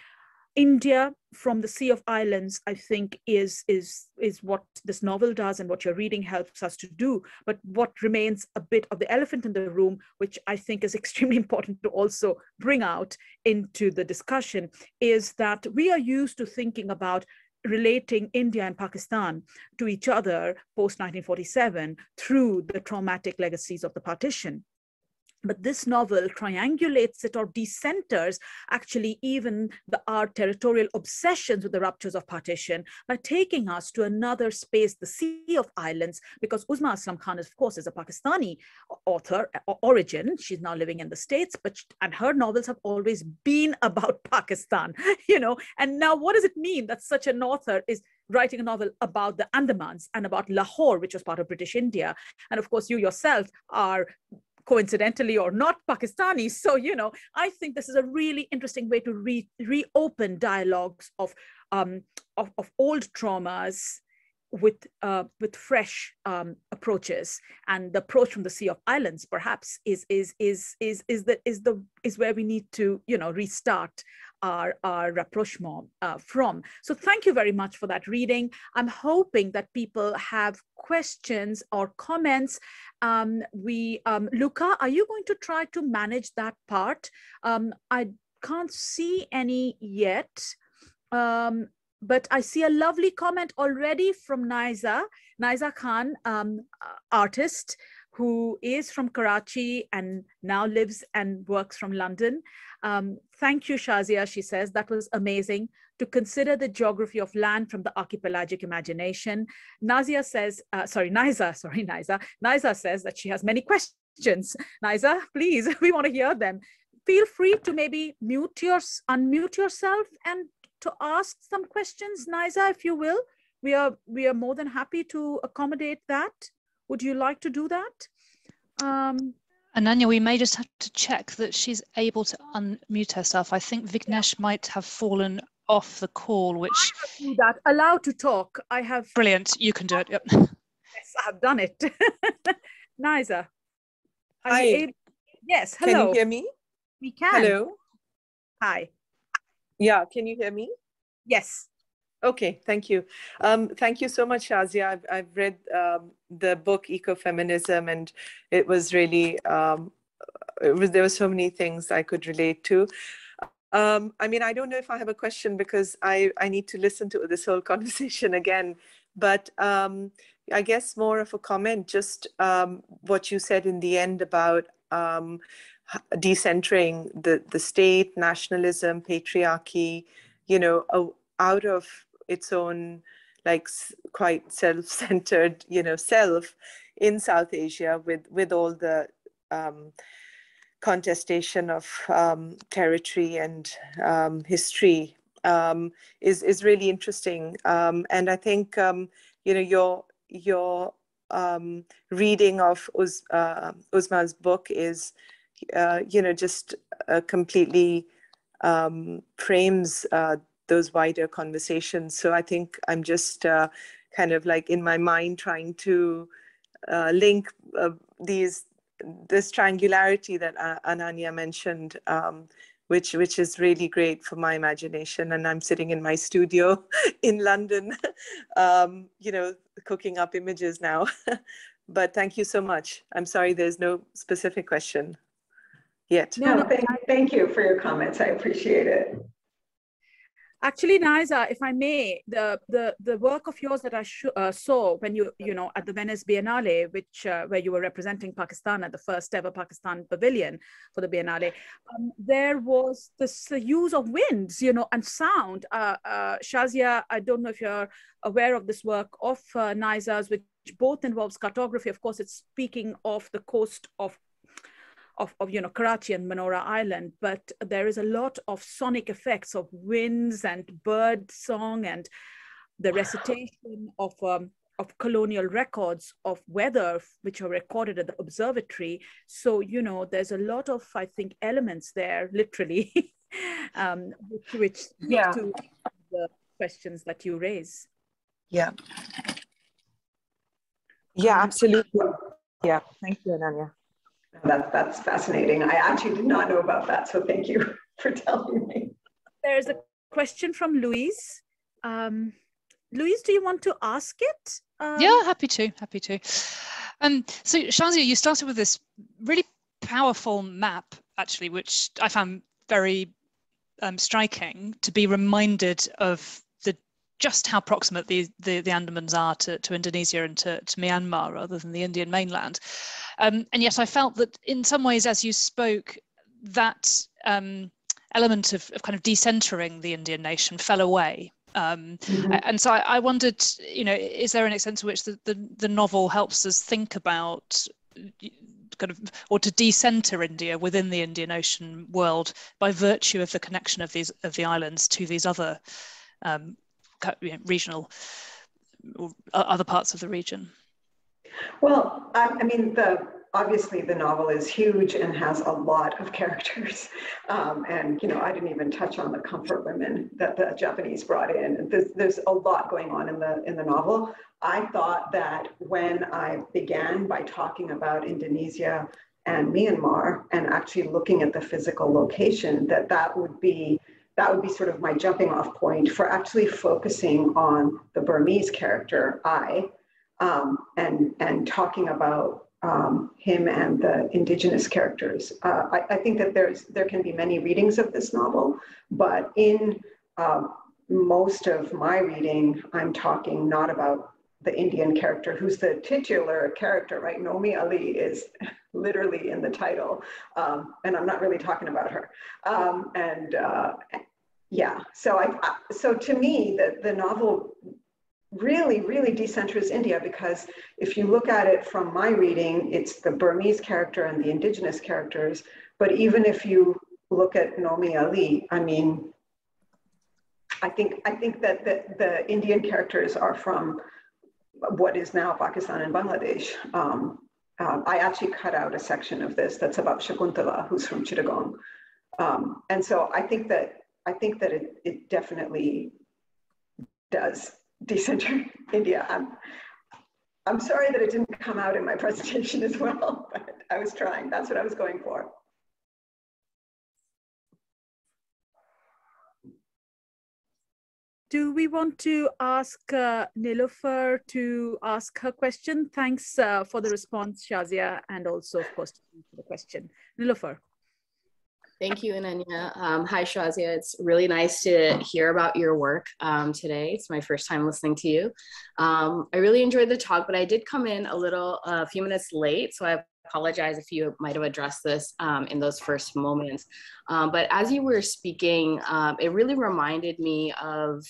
Speaker 4: India from the Sea of Islands, I think, is, is, is what this novel does and what your reading helps us to do. But what remains a bit of the elephant in the room, which I think is extremely important to also bring out into the discussion, is that we are used to thinking about relating India and Pakistan to each other post 1947 through the traumatic legacies of the partition but this novel triangulates it or decenters actually even the, our territorial obsessions with the ruptures of partition by taking us to another space, the Sea of Islands, because Uzma Aslam Khan, of course, is a Pakistani author origin. She's now living in the States, but and her novels have always been about Pakistan, you know. And now, what does it mean that such an author is writing a novel about the Andamans and about Lahore, which was part of British India. And of course, you yourself are coincidentally or not Pakistani. So, you know, I think this is a really interesting way to re- reopen dialogues of, um, of, of old traumas with uh, with fresh um, approaches and the approach from the sea of islands perhaps is is is is is the is the is where we need to you know restart our, our rapprochement uh, from. So thank you very much for that reading. I'm hoping that people have questions or comments. Um, we, um, Luca, are you going to try to manage that part? Um, I can't see any yet. Um, but I see a lovely comment already from Naiza, Naiza Khan, um, artist, who is from Karachi and now lives and works from London. Um, thank you, Shazia, she says. That was amazing to consider the geography of land from the archipelagic imagination. Nazia says, uh, sorry, Niza, sorry, Niza. Niza says that she has many questions. Niza, please, we want to hear them. Feel free to maybe mute your, unmute yourself and to ask some questions, Niza, if you will. We are, we are more than happy to accommodate that. Would you like to do that? Um,
Speaker 1: Ananya, we may just have to check that she's able to unmute herself. I think Vignesh might have fallen off the call, which
Speaker 4: do that. Allow to talk. I have
Speaker 1: brilliant. You can do it. Yep.
Speaker 4: Yes, I have done it. Niza.
Speaker 5: Hi.
Speaker 4: Able... Yes. Hello.
Speaker 5: Can you hear me?
Speaker 4: We can.
Speaker 5: Hello.
Speaker 4: Hi.
Speaker 5: Yeah. Can you hear me?
Speaker 4: Yes.
Speaker 5: Okay, thank you. Um, thank you so much, Shazia. I've, I've read um, the book Ecofeminism, and it was really, um, it was, there were so many things I could relate to. Um, I mean, I don't know if I have a question because I, I need to listen to this whole conversation again, but um, I guess more of a comment, just um, what you said in the end about decentering the, the state, nationalism, patriarchy, you know, out of its own like quite self-centered you know self in south asia with with all the um, contestation of um, territory and um, history um, is is really interesting. Um, and i think um, you know your your reading of Uz, uh, uzma's book is uh, you know just uh, completely frames uh, those wider conversations. So I think I'm just uh, kind of like in my mind trying to uh, link uh, these this triangularity that Ananya mentioned, um, which which is really great for my imagination. And I'm sitting in my studio in London, um, you know, cooking up images now. but thank you so much. I'm sorry, there's no specific question yet.
Speaker 3: No, thank, thank you for your comments. I appreciate it.
Speaker 4: Actually, Naiza, if I may, the the the work of yours that I uh, saw when you you know at the Venice Biennale, which uh, where you were representing Pakistan at the first ever Pakistan Pavilion for the Biennale, um, there was this uh, use of winds, you know, and sound. Uh, uh, Shazia, I don't know if you're aware of this work of uh, which both involves cartography. Of course, it's speaking of the coast of of, of you know Karachi and Manora Island, but there is a lot of sonic effects of winds and bird song and the recitation of um, of colonial records of weather which are recorded at the observatory. So you know there's a lot of I think elements there, literally, um, which, which yeah. to the questions that you raise.
Speaker 5: Yeah. Yeah, absolutely. Yeah, thank you, Ananya.
Speaker 3: That, that's fascinating. I actually did not know about that, so thank you for telling me.
Speaker 4: There's a question from Louise. Um, Louise, do you want to ask it?
Speaker 1: Um, yeah, happy to, happy to. Um, so Shazia, you started with this really powerful map, actually, which I found very um, striking to be reminded of the just how proximate the, the, the Andamans are to, to Indonesia and to, to Myanmar rather than the Indian mainland. Um, and yet I felt that in some ways, as you spoke, that um, element of, of kind of decentering the Indian nation fell away. Um, mm-hmm. And so I, I, wondered, you know, is there an extent to which the, the, the novel helps us think about kind of or to decenter India within the Indian Ocean world by virtue of the connection of these of the islands to these other um, regional or other parts of the region?
Speaker 3: Well, I, I mean the obviously the novel is huge and has a lot of characters. Um, and, you know, I didn't even touch on the comfort women that the Japanese brought in. There's, there's a lot going on in the, in the novel. I thought that when I began by talking about Indonesia and Myanmar and actually looking at the physical location, that that would be that would be sort of my jumping off point for actually focusing on the Burmese character, I, um, and, and talking about um, him and the indigenous characters. Uh, I, I, think that there's there can be many readings of this novel, but in uh, most of my reading, I'm talking not about the Indian character, who's the titular character, right? Nomi Ali is literally in the title, um, and I'm not really talking about her. Um, and uh, yeah, so I, so to me, the the novel really, really decenters India because if you look at it from my reading, it's the Burmese character and the indigenous characters. But even if you look at Nomi Ali, I mean, I think I think that the, the Indian characters are from what is now Pakistan and Bangladesh. Um, uh, I actually cut out a section of this that's about Shakuntala, who's from Chittagong. Um, and so I think that I think that it, it definitely does decenter India. I'm, I'm sorry that it didn't come out in my presentation as well, but I was trying. That's what I was going for.
Speaker 4: Do we want to ask uh, Nilofer to ask her question? Thanks uh, for the response, Shazia, and also, of course, for the question. Nilofer.
Speaker 6: Thank you, Ananya. Um, hi, Shazia. It's really nice to hear about your work um, today. It's my first time listening to you. Um, I really enjoyed the talk, but I did come in a little, a few minutes late, so I apologize if you might have addressed this um, in those first moments. Um, but as you were speaking, um, it really reminded me of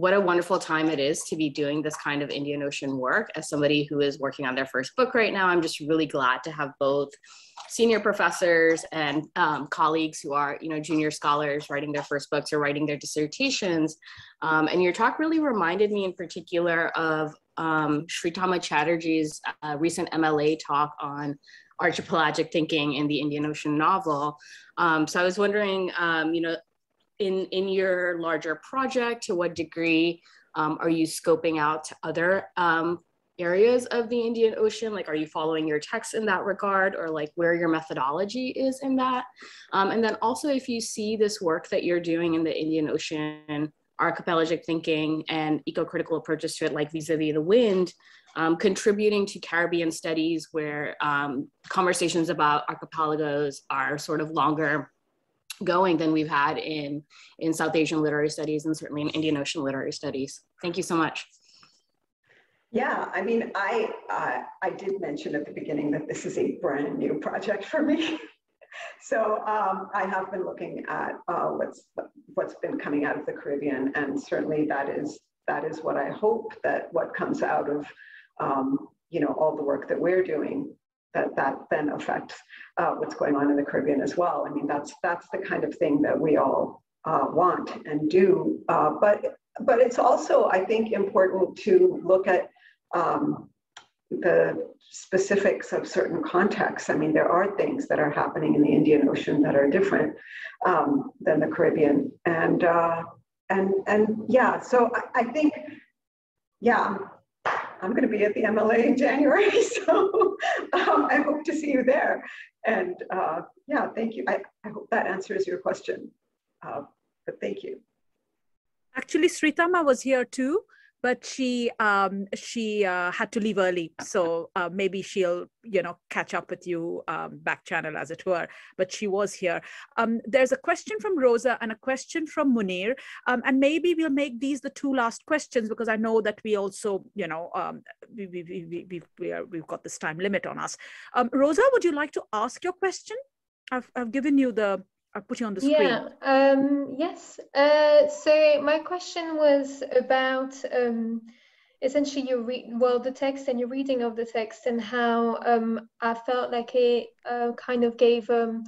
Speaker 6: what a wonderful time it is to be doing this kind of Indian Ocean work. As somebody who is working on their first book right now, I'm just really glad to have both senior professors and um, colleagues who are, you know, junior scholars writing their first books or writing their dissertations. Um, and your talk really reminded me in particular of um, Sritama Chatterjee's uh, recent MLA talk on archipelagic thinking in the Indian Ocean novel. Um, so I was wondering, um, you know, in, in your larger project, to what degree um, are you scoping out to other um, areas of the Indian Ocean? Like, are you following your text in that regard or like where your methodology is in that? Um, and then also if you see this work that you're doing in the Indian Ocean, archipelagic thinking and eco-critical approaches to it, like vis-a-vis the wind, um, contributing to Caribbean studies where um, conversations about archipelagos are sort of longer going than we've had in, in South Asian literary studies and certainly in Indian Ocean literary studies. Thank you so much.
Speaker 3: Yeah, I mean, I uh, I did mention at the beginning that this is a brand new project for me. so um, I have been looking at uh, what's what's been coming out of the Caribbean, and certainly that is that is what I hope that what comes out of um, you know all the work that we're doing that that then affects uh, what's going on in the Caribbean as well. I mean, that's that's the kind of thing that we all uh, want and do. Uh, but but it's also, I think, important to look at um, the specifics of certain contexts. I mean, there are things that are happening in the Indian Ocean that are different um, than the Caribbean, and uh, and and yeah. So I, I think, yeah, I'm going to be at the MLA in January, so um, I hope to see you there. And uh, yeah, thank you. I, I hope that answers your question. Uh, but thank you.
Speaker 4: Actually, Sritama was here too. But she um, she uh, had to leave early, so uh, maybe she'll you know catch up with you um, back channel as it were. But she was here. Um, there's a question from Rosa and a question from Munir, um, and maybe we'll make these the two last questions because I know that we also you know um, we, we, we, we, we are, we've got this time limit on us. Um, Rosa, would you like to ask your question? I've, I've given you the I'll put you on the screen.
Speaker 7: Yeah, um, yes. Uh, so my question was about um, essentially your read, well, the text and your reading of the text and how um, I felt like it uh, kind of gave um,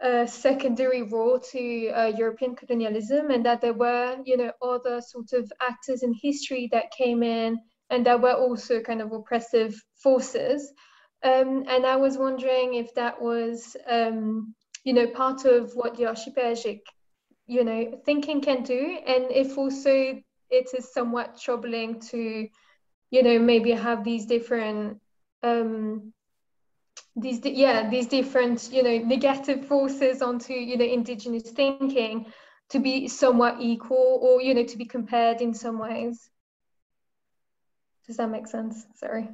Speaker 7: a secondary role to uh, European colonialism and that there were, you know, other sort of actors in history that came in and that were also kind of oppressive forces. Um, and I was wondering if that was um, you know, part of what archipelagic, you know, thinking can do. And if also it is somewhat troubling to, you know, maybe have these different, um, these, yeah, these different, you know, negative forces onto, you know, indigenous thinking to be somewhat equal or, you know, to be compared in some ways. Does that make sense? Sorry.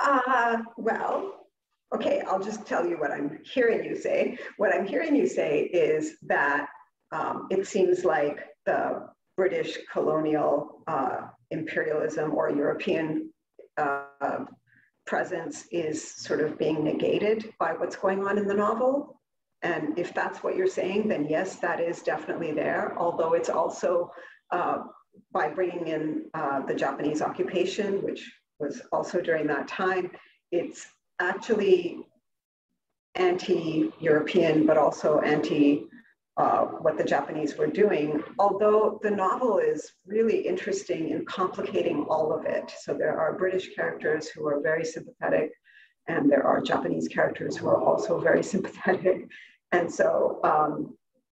Speaker 3: Uh, well, okay, I'll just tell you what I'm hearing you say. What I'm hearing you say is that um, it seems like the British colonial uh, imperialism or European uh, presence is sort of being negated by what's going on in the novel. And if that's what you're saying, then yes, that is definitely there. Although it's also uh, by bringing in uh, the Japanese occupation, which was also during that time, it's actually anti-European, but also anti uh, what the Japanese were doing, although the novel is really interesting in complicating all of it. So there are British characters who are very sympathetic, and there are Japanese characters who are also very sympathetic. And so, um,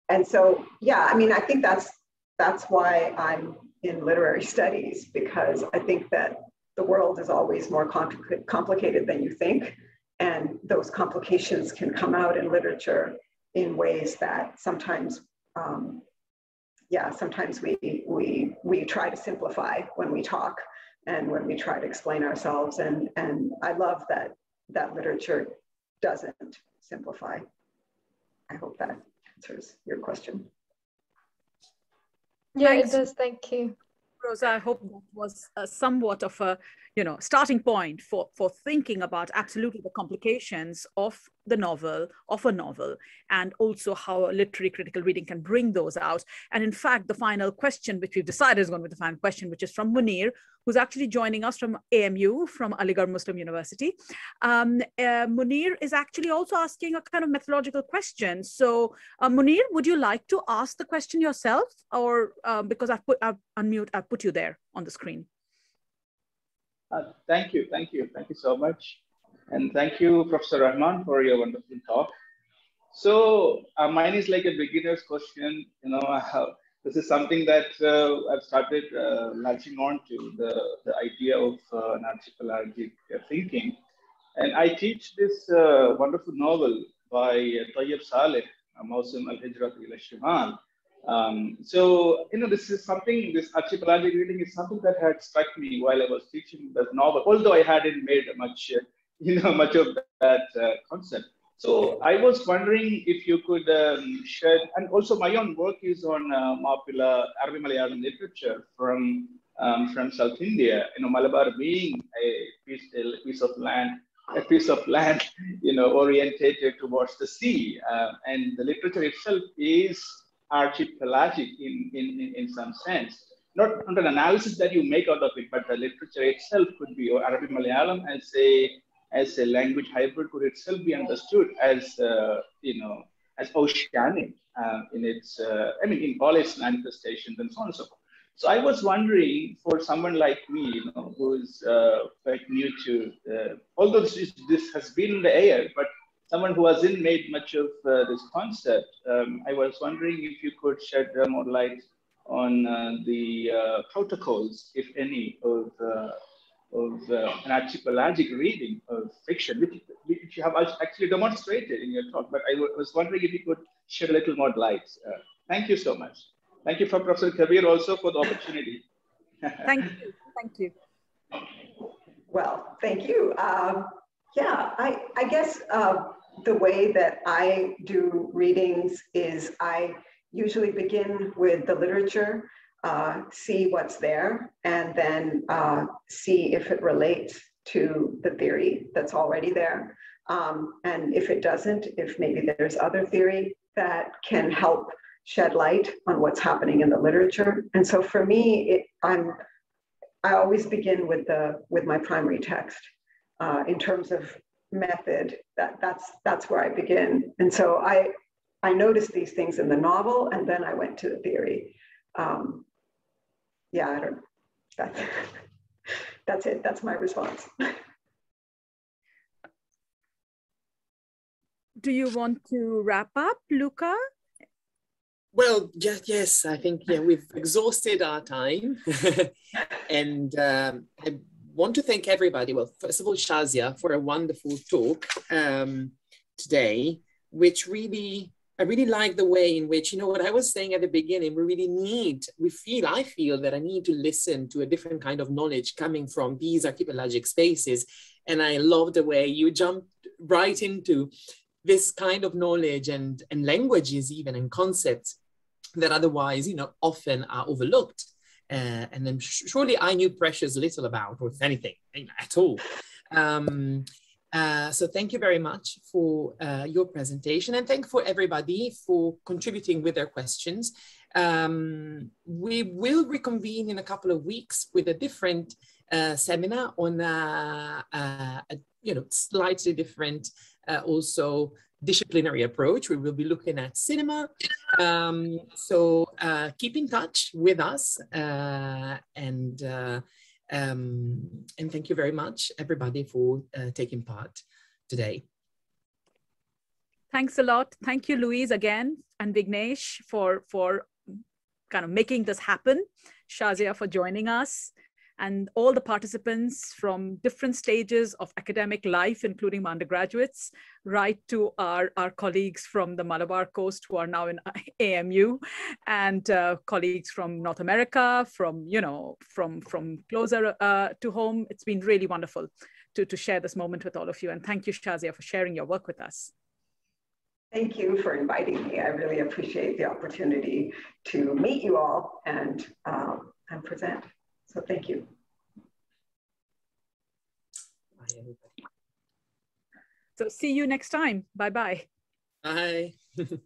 Speaker 3: and so, yeah, I mean, I think that's that's why I'm in literary studies because I think that the world is always more compl- complicated than you think. And those complications can come out in literature in ways that sometimes, um, yeah, sometimes we, we, we try to simplify when we talk and when we try to explain ourselves. And, and I love that, that literature doesn't simplify. I hope that answers your question.
Speaker 7: Yeah, it does. Thank you.
Speaker 4: Rosa, I hope that was uh, somewhat of a you know starting point for for thinking about absolutely the complications of the novel of a novel and also how literary critical reading can bring those out. And in fact the final question which we've decided is going to be the final question which is from munir who's actually joining us from amu from aligarh muslim university. Um, uh, munir is actually also asking a kind of methodological question. So uh, munir would you like to ask the question yourself? Or uh, because i've put i've unmute i've put you there on the screen
Speaker 8: uh, thank you, thank you, thank you so much. And thank you, Professor Rahman, for your wonderful talk. So uh, mine is like a beginner's question. You know, have, this is something that uh, I've started uh, latching on to, the, the idea of uh, an archipelagic uh, thinking. And I teach this uh, wonderful novel by Tayyib Saleh, Mawsim al-Hijrat ila um, so, you know, this is something, this archipelagic reading is something that had struck me while I was teaching the novel, although I hadn't made much, uh, you know, much of that uh, concept. So I was wondering if you could um, share, and also my own work is on uh, Mapila Arabic Malayalam literature from um, from South India. You know, Malabar being a piece, a piece of land, a piece of land, you know, orientated towards the sea, uh, and the literature itself is archipelagic in, in, in, some sense. Not, not an analysis that you make out of it, but the literature itself could be, or Arabic Malayalam as a, as a language hybrid could itself be understood as, uh, you know, as oceanic uh, in its, uh, I mean, in all its manifestations and so on and so forth. So I was wondering for someone like me, you know, who is uh, quite new to, uh, although this, this has been in the air, but someone who hasn't made much of uh, this concept, um, I was wondering if you could shed more light on uh, the uh, protocols, if any, of, uh, of uh, an archipelagic reading of fiction, which, which, you have actually demonstrated in your talk. But I was wondering if you could shed a little more light. Uh, thank you so much. thank you for Professor Kabir also for the opportunity.
Speaker 4: thank you. Thank you.
Speaker 3: Well, thank you. Um, yeah, I, I guess uh, the way that I do readings is I usually begin with the literature, uh, see what's there, and then uh, see if it relates to the theory that's already there. Um, and if it doesn't, if maybe there's other theory that can help shed light on what's happening in the literature. And so for me, it, I'm I always begin with the with my primary text uh, in terms of method. That that's that's where I begin. And so I I noticed these things in the novel, and then I went to the theory. Um, yeah, I don't. That's that's it. That's my response.
Speaker 4: Do you want to wrap up, Luca?
Speaker 2: Well, yes, yes, I think yeah, we've exhausted our time, and um, I want to thank everybody. Well, first of all, Shazia for a wonderful talk um, today, which really I really like the way in which, you know, what I was saying at the beginning, we really need, we feel, I feel that I need to listen to a different kind of knowledge coming from these archipelagic spaces. And I love the way you jumped right into this kind of knowledge and, and languages even and concepts that otherwise, you know, often are overlooked. Uh, and then surely I knew precious little about, or if anything, at all. Um, uh, so thank you very much for uh, your presentation and thank for everybody for contributing with their questions. Um, we will reconvene in a couple of weeks with a different uh, seminar on a, a, a, you know slightly different uh, also disciplinary approach. We will be looking at cinema. Um, so uh, keep in touch with us uh, and uh, um, and thank you very much everybody for uh, taking part today.
Speaker 4: Thanks a lot. Thank you, Luca, again, and Vignesh for, for kind of making this happen. Shazia for joining us and all the participants from different stages of academic life, including my undergraduates, right to our, our colleagues from the Malabar coast who are now in AMU, and uh, colleagues from North America, from, you know, from, from closer uh, to home. It's been really wonderful to, to share this moment with all of you. And thank you, Shazia, for sharing your work with us.
Speaker 3: Thank you for inviting me. I really appreciate the opportunity to meet you all and, um, and present. So thank you.
Speaker 2: Bye, everybody.
Speaker 4: So see you next time. Bye-bye.
Speaker 2: Bye.